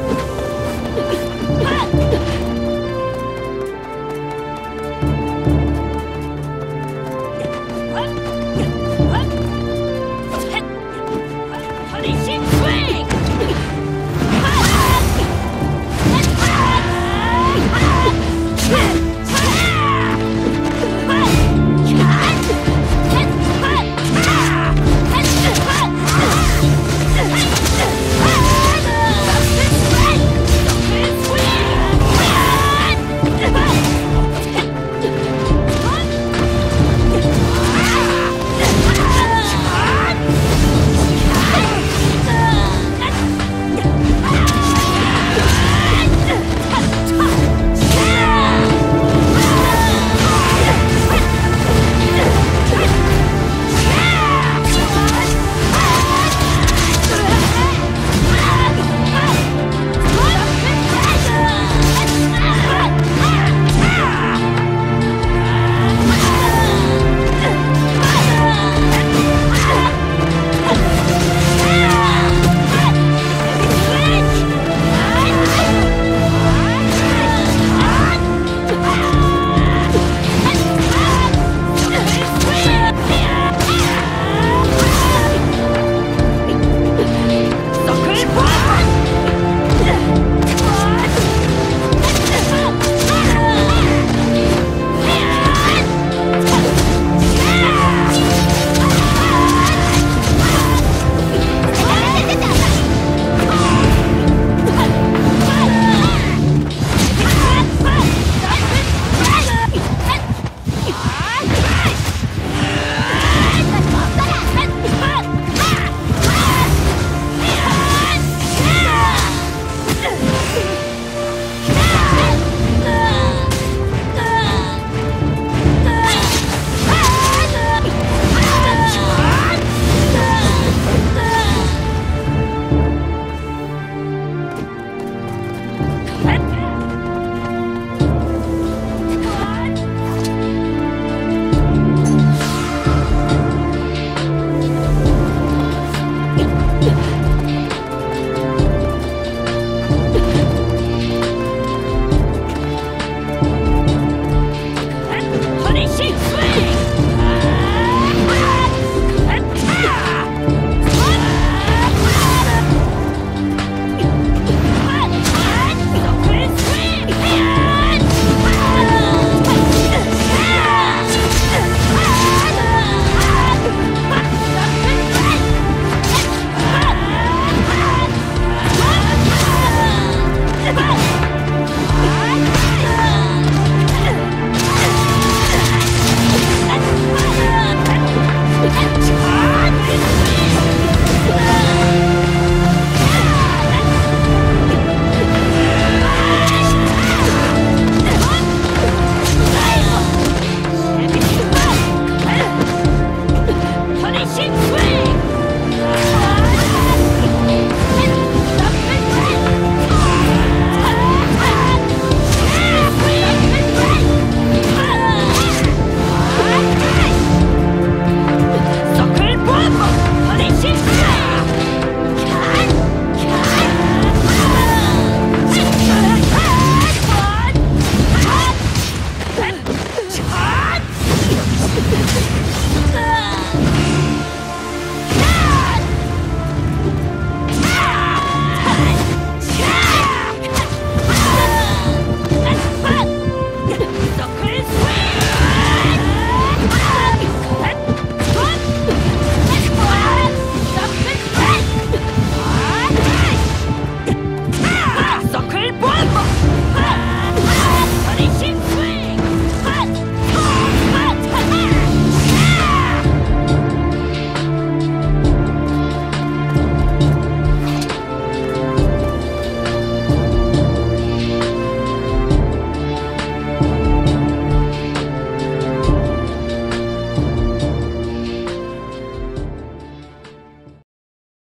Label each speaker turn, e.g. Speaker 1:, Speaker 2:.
Speaker 1: it?